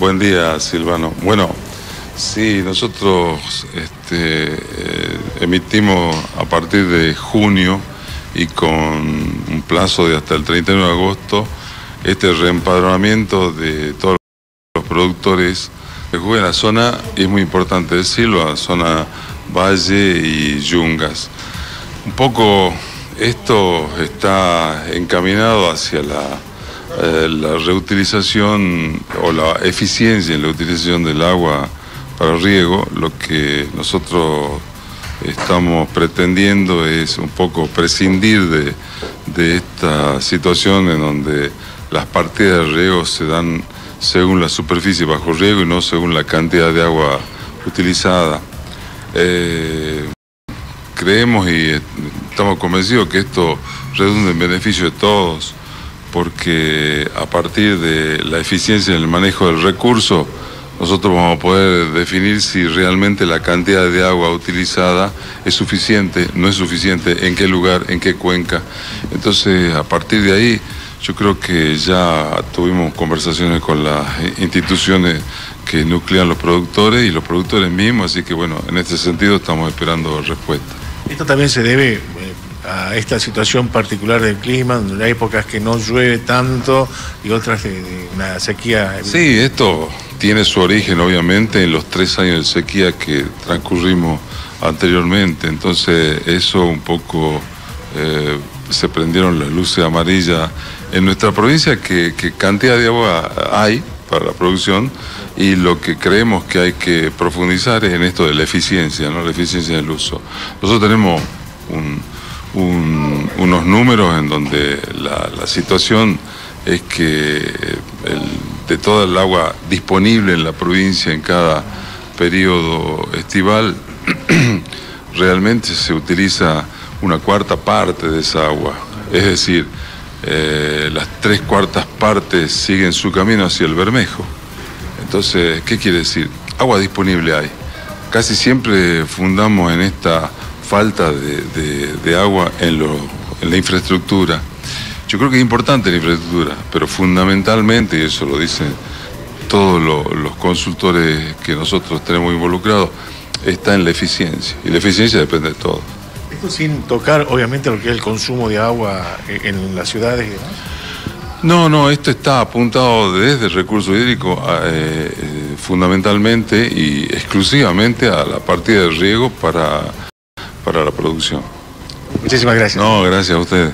Buen día, Silvano. Bueno, sí, nosotros este, eh, emitimos a partir de junio y con un plazo de hasta el 31 de agosto este reempadronamiento de todos los productores que juegan la zona, es muy importante decirlo, la zona Valle y Yungas. Un poco esto está encaminado hacia la, eh, la reutilización o la eficiencia en la utilización del agua para riego. Lo que nosotros estamos pretendiendo es un poco prescindir de, de esta situación en donde las partidas de riego se dan según la superficie bajo riego y no según la cantidad de agua utilizada. Eh, creemos y estamos convencidos que esto redunda en beneficio de todos, porque a partir de la eficiencia en el manejo del recurso, nosotros vamos a poder definir si realmente la cantidad de agua utilizada es suficiente, no es suficiente, en qué lugar, en qué cuenca. Entonces, a partir de ahí, yo creo que ya tuvimos conversaciones con las instituciones que nuclean los productores y los productores mismos, así que bueno, en este sentido estamos esperando respuesta. Esto también se debe a esta situación particular del clima, donde hay épocas que no llueve tanto y otras de, una sequía. Sí, esto tiene su origen obviamente en los tres años de sequía que transcurrimos anteriormente, entonces eso un poco eh, se prendieron las luces amarillas en nuestra provincia, que, cantidad de agua hay para la producción y lo que creemos que hay que profundizar es en esto de la eficiencia, ¿no? la eficiencia del uso. Nosotros tenemos unos números en donde la, situación es que de toda el agua disponible en la provincia en cada periodo estival, realmente se utiliza una cuarta parte de esa agua. Es decir, eh, las tres cuartas partes siguen su camino hacia el Bermejo. Entonces, ¿qué quiere decir? Agua disponible hay. Casi siempre fundamos en esta falta de, agua en, la infraestructura. Yo creo que es importante la infraestructura, pero fundamentalmente, y eso lo dicen todos los consultores que nosotros tenemos involucrados, está en la eficiencia. Y la eficiencia depende de todo sin tocar, obviamente, lo que es el consumo de agua en las ciudades y demás. No, no, esto está apuntado desde el recurso hídrico eh, eh, fundamentalmente y exclusivamente a la partida de riego para, para la producción. Muchísimas gracias. No, gracias a ustedes.